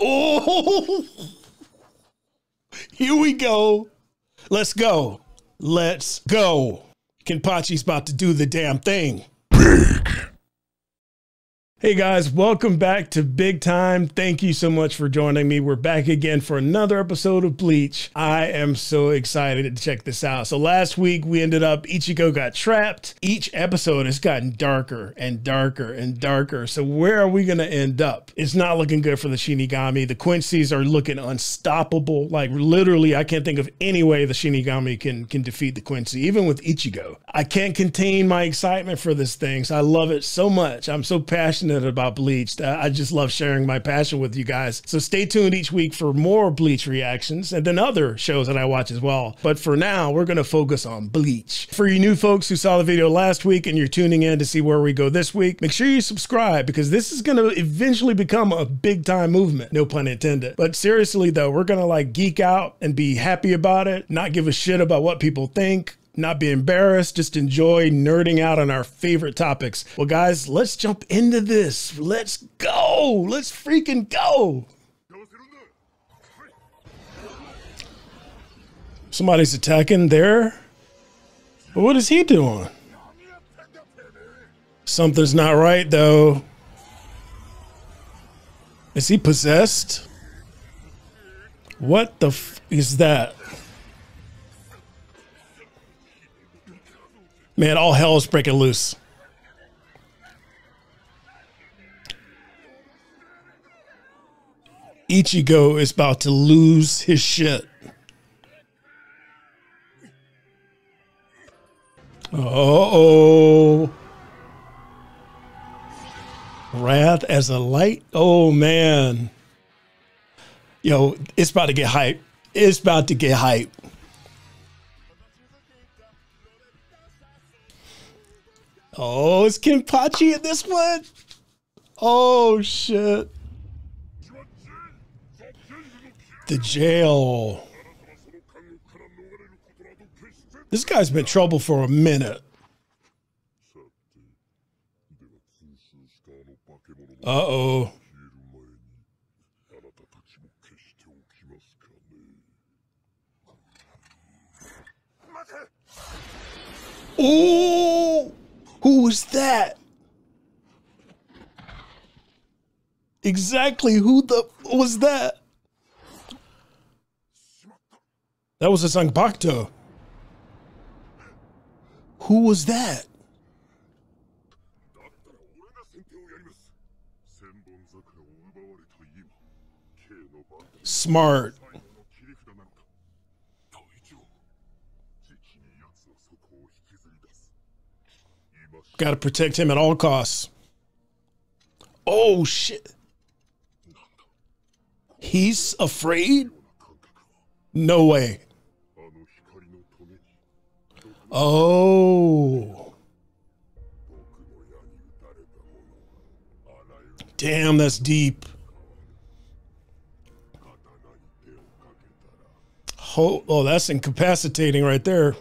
Oh, here we go. Let's go. Let's go. Kenpachi's about to do the damn thing. Hey guys, welcome back to Big Time. Thank you so much for joining me. We're back again for another episode of Bleach. I am so excited to check this out. So last week we ended up Ichigo got trapped. Each episode has gotten darker and darker and darker. So where are we going to end up? It's not looking good for the Shinigami. The Quincy's are looking unstoppable. Like literally I can't think of any way the Shinigami can can defeat the Quincy even with Ichigo. I can't contain my excitement for this thing. So I love it so much. I'm so passionate passionate about Bleach. I just love sharing my passion with you guys. So stay tuned each week for more Bleach reactions and then other shows that I watch as well. But for now, we're going to focus on Bleach. For you new folks who saw the video last week and you're tuning in to see where we go this week, make sure you subscribe because this is going to eventually become a big time movement. No pun intended. But seriously though, we're going to like geek out and be happy about it, not give a shit about what people think not be embarrassed, just enjoy nerding out on our favorite topics. Well, guys, let's jump into this. Let's go. Let's freaking go. Somebody's attacking there. what is he doing? Something's not right, though. Is he possessed? What the f is that? Man, all hell is breaking loose. Ichigo is about to lose his shit. Uh oh. Wrath as a light? Oh man. Yo, it's about to get hype. It's about to get hype. Oh, is Kenpachi in this one? Oh, shit. The jail. This guy's been trouble for a minute. Uh-oh. Oh! Who was that? Exactly who the was that? That was a Zanpakuto. Who was that? Smart. Got to protect him at all costs. Oh, shit. He's afraid? No way. Oh. Damn, that's deep. Oh, oh, that's incapacitating right there.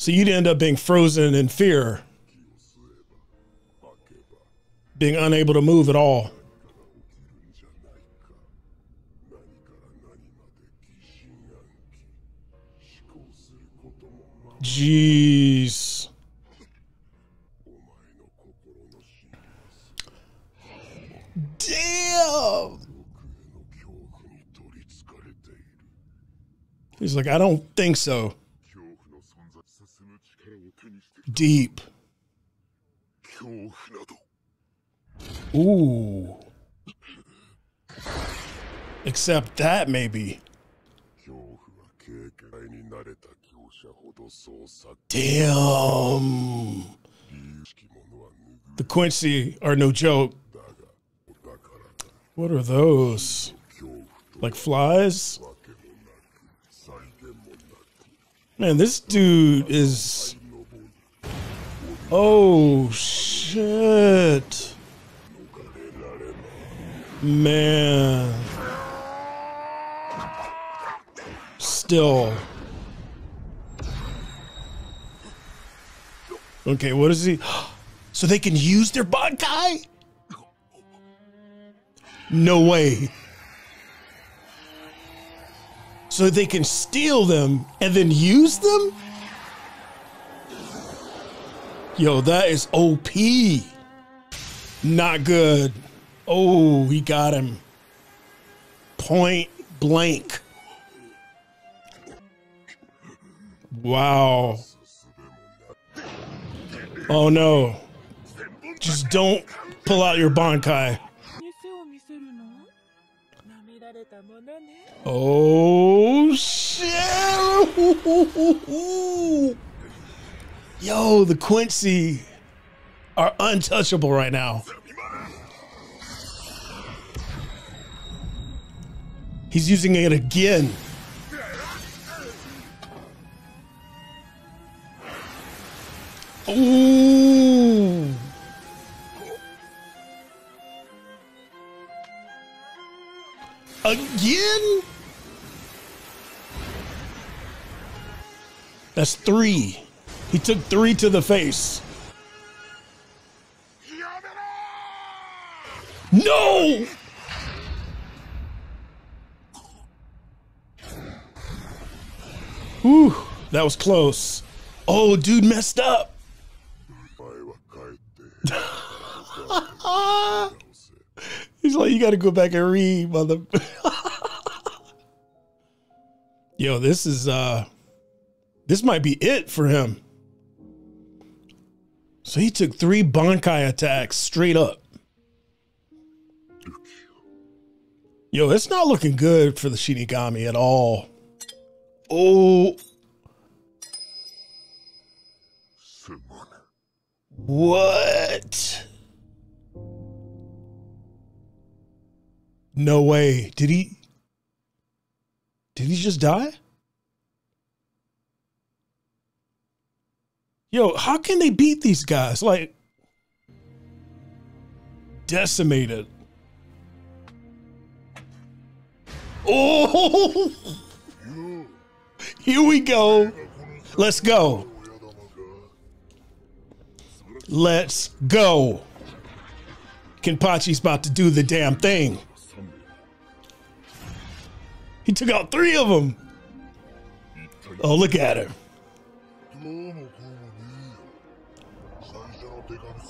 So you'd end up being frozen in fear, being unable to move at all. Jeez. Damn. He's like, I don't think so. Deep. Ooh. Except that, maybe. Damn. The Quincy are no joke. What are those? Like flies? Man, this dude is Oh, shit. Man. Still. Okay, what is he? So they can use their Bankai? No way. So they can steal them and then use them? Yo, that is OP. Not good. Oh, he got him. Point blank. Wow. Oh no. Just don't pull out your Bankai. Oh shit! Yo, the Quincy are untouchable right now. He's using it again. Ooh. Again? That's three. He took three to the face. No! Whew, that was close. Oh, dude messed up. He's like, you got to go back and read, mother. Yo, this is uh, this might be it for him. So he took three Bankai attacks straight up. Yo, it's not looking good for the Shinigami at all. Oh. What? No way. Did he? Did he just die? Yo, how can they beat these guys? Like, decimated. Oh, here we go. Let's go. Let's go. Kenpachi's about to do the damn thing. He took out three of them. Oh, look at him. のデカブ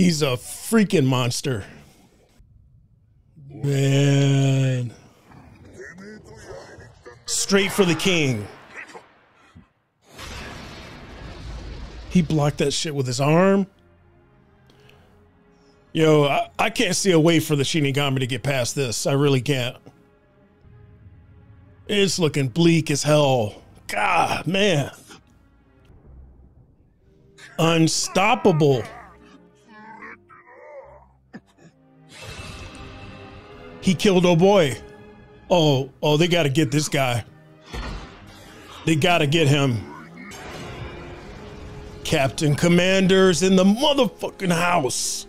He's a freaking monster. Man. Straight for the king. He blocked that shit with his arm. Yo, I, I can't see a way for the Shinigami to get past this. I really can't. It's looking bleak as hell. God, man. Unstoppable. He killed oh boy. Oh, oh, they got to get this guy. They got to get him. Captain Commander's in the motherfucking house.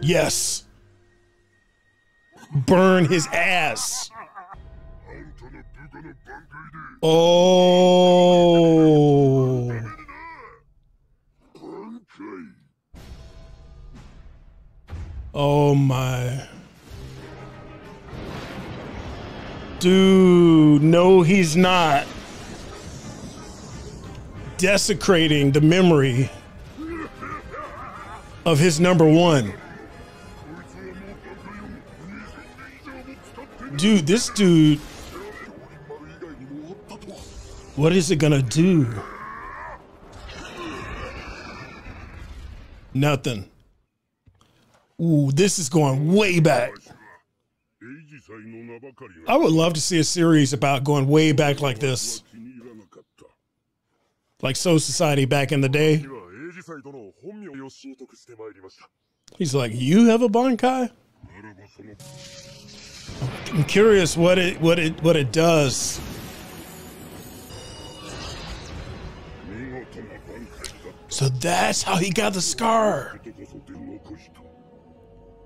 Yes. Burn his ass. Oh. Oh my. Dude, no, he's not. Desecrating the memory of his number one. Dude, this dude. What is it gonna do? Nothing. Ooh, this is going way back. I would love to see a series about going way back like this. Like Soul Society back in the day. He's like, You have a Bankai? I'm curious what it what it what it does. So that's how he got the scar.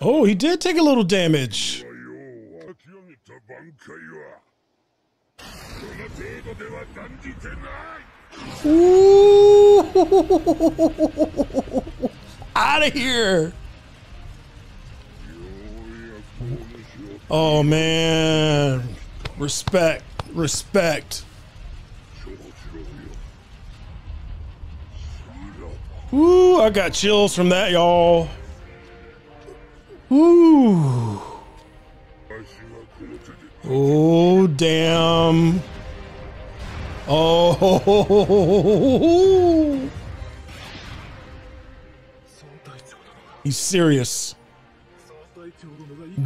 Oh, he did take a little damage. Out of here. Oh, man. Respect. Respect. Ooh, I got chills from that, y'all. Ooh. Oh, damn. Oh. He's serious.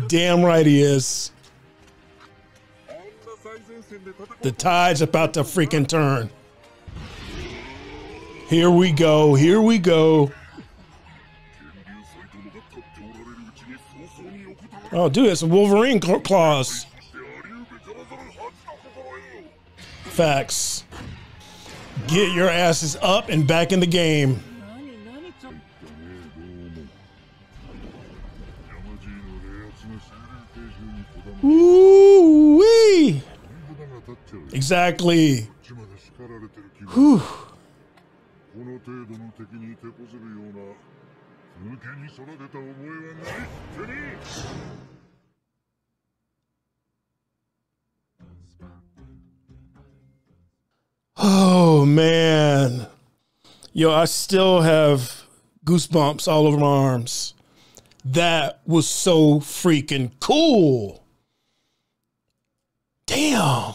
Damn right he is. The tide's about to freaking turn. Here we go. Here we go. Oh, dude, it's Wolverine claws. Facts. Get your asses up and back in the game. Ooh wee! Exactly. Whew. Man. Yo, I still have goosebumps all over my arms. That was so freaking cool. Damn.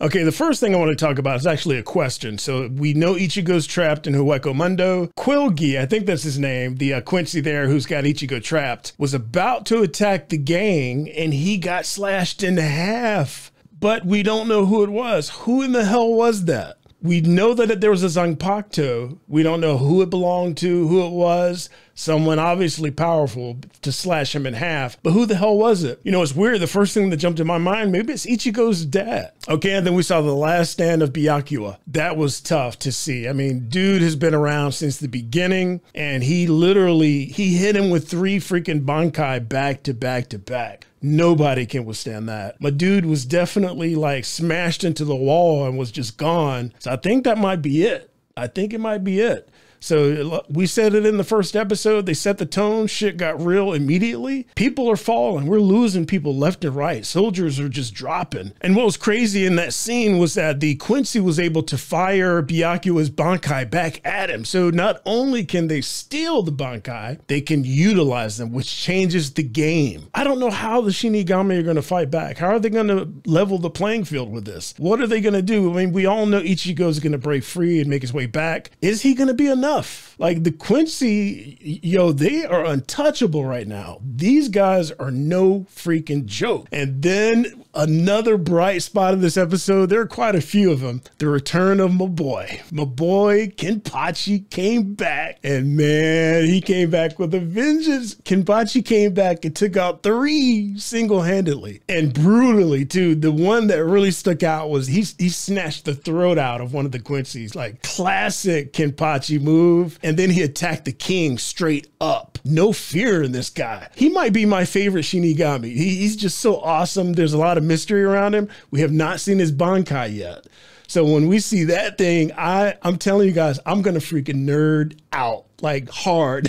Okay, the first thing I want to talk about is actually a question. So we know Ichigo's trapped in Hueco Mundo. Quilge, I think that's his name, the uh, Quincy there who's got Ichigo trapped, was about to attack the gang and he got slashed in half. But we don't know who it was. Who in the hell was that? We know that there was a Zanpakuto. We don't know who it belonged to, who it was. Someone obviously powerful to slash him in half. But who the hell was it? You know, it's weird. The first thing that jumped in my mind, maybe it's Ichigo's dad. Okay, and then we saw the last stand of Byakuya. That was tough to see. I mean, dude has been around since the beginning, and he literally he hit him with three freaking Bankai back to back to back. Nobody can withstand that. My dude was definitely like smashed into the wall and was just gone. So I think that might be it. I think it might be it. So we said it in the first episode. They set the tone. Shit got real immediately. People are falling. We're losing people left and right. Soldiers are just dropping. And what was crazy in that scene was that the Quincy was able to fire Byakuya's Bankai back at him. So not only can they steal the Bankai, they can utilize them, which changes the game. I don't know how the Shinigami are going to fight back. How are they going to level the playing field with this? What are they going to do? I mean, we all know Ichigo is going to break free and make his way back. Is he going to be enough? Like the Quincy, yo, they are untouchable right now. These guys are no freaking joke. And then another bright spot of this episode, there are quite a few of them. The return of my boy. My boy Kenpachi came back, and man, he came back with a vengeance. Kenpachi came back and took out three single handedly and brutally, too. The one that really stuck out was he, he snatched the throat out of one of the Quincy's, like classic Kenpachi move. And then he attacked the king straight up. No fear in this guy. He might be my favorite Shinigami. He, he's just so awesome. There's a lot of mystery around him. We have not seen his Bankai yet. So when we see that thing, I I'm telling you guys, I'm gonna freaking nerd out like hard.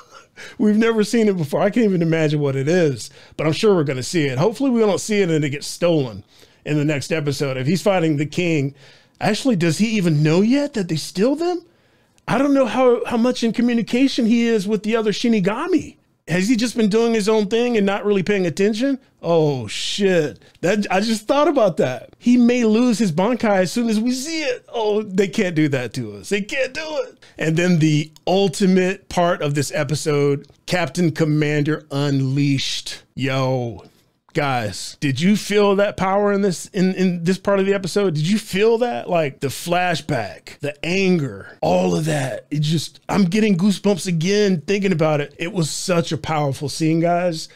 We've never seen it before. I can't even imagine what it is, but I'm sure we're gonna see it. Hopefully, we don't see it and it gets stolen in the next episode. If he's fighting the king, actually, does he even know yet that they steal them? I don't know how, how much in communication he is with the other Shinigami. Has he just been doing his own thing and not really paying attention? Oh shit. That I just thought about that. He may lose his Bankai as soon as we see it. Oh, they can't do that to us. They can't do it. And then the ultimate part of this episode, Captain Commander Unleashed. Yo, guys did you feel that power in this in, in this part of the episode? Did you feel that? Like the flashback the anger all of that. It just i'm getting goosebumps again thinking about it. It was such a powerful scene guys.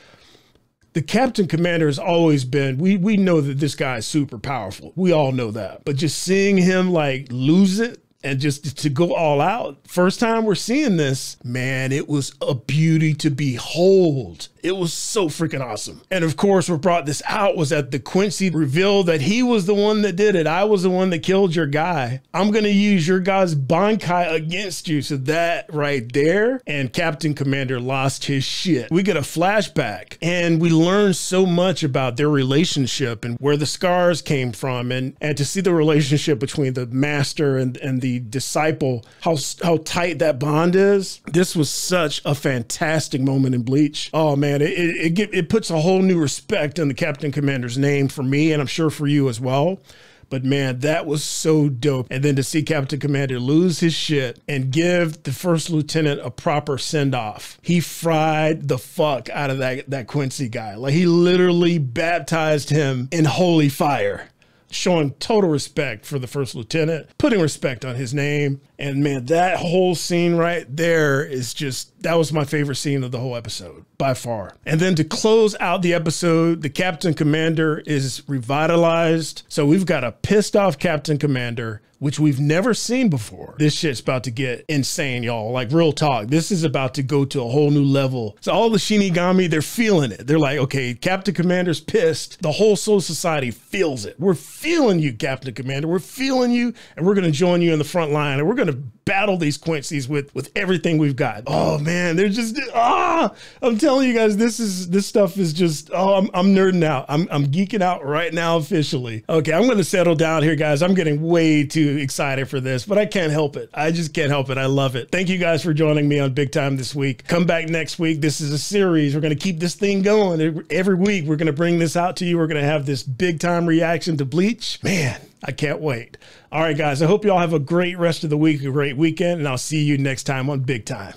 The captain commander has always been we we know that this guy is super powerful. We all know that. But just seeing him like lose it and just to go all out first time we're seeing this man it was a beauty to behold it was so freaking awesome. And of course, what brought this out was that the Quincy revealed that he was the one that did it. I was the one that killed your guy. I'm going to use your guy's Bankai against you. So that right there, and Captain Commander lost his shit. We get a flashback and we learn so much about their relationship and where the scars came from and, and to see the relationship between the master and, and the disciple, how, how tight that bond is. This was such a fantastic moment in Bleach. Oh man, man, it it, it, it puts a whole new respect in the captain commander's name for me, and I'm sure for you as well. But man, that was so dope. And then to see Captain Commander lose his shit and give the first lieutenant a proper send off. He fried the fuck out of that, that Quincy guy. Like he literally baptized him in holy fire showing total respect for the first lieutenant, putting respect on his name. And man, that whole scene right there is just that was my favorite scene of the whole episode by far. And then to close out the episode, the captain commander is revitalized. So we've got a pissed off captain commander which we've never seen before. This shit's about to get insane, y'all. Like real talk. This is about to go to a whole new level. So all the Shinigami, they're feeling it. They're like, okay, Captain Commander's pissed. The whole Soul Society feels it. We're feeling you, Captain Commander. We're feeling you, and we're gonna join you in the front line, and we're gonna battle these Quincy's with with everything we've got. Oh man, they're just ah! I'm telling you guys, this is this stuff is just oh, I'm, I'm nerding out. I'm I'm geeking out right now officially. Okay, I'm gonna settle down here, guys. I'm getting way too excited for this, but I can't help it. I just can't help it. I love it. Thank you guys for joining me on Big Time this week. Come back next week. This is a series. We're going to keep this thing going every week. We're going to bring this out to you. We're going to have this big time reaction to Bleach. Man, I can't wait. All right, guys, I hope you all have a great rest of the week, a great weekend, and I'll see you next time on Big Time.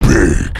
Big.